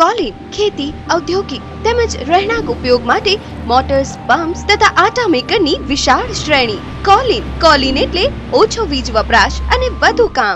Calling ખેતી, ઔદ્યોગિક તેમજ રહેણાંક ઉપયોગ માટે મોટર્સ, પમ્પ્સ તથા આટા મેકરની વિશાળ શ્રેણી. કોલિન કોલિન એટલે ઓછો વીજ વપરાશ અને વધુ કામ.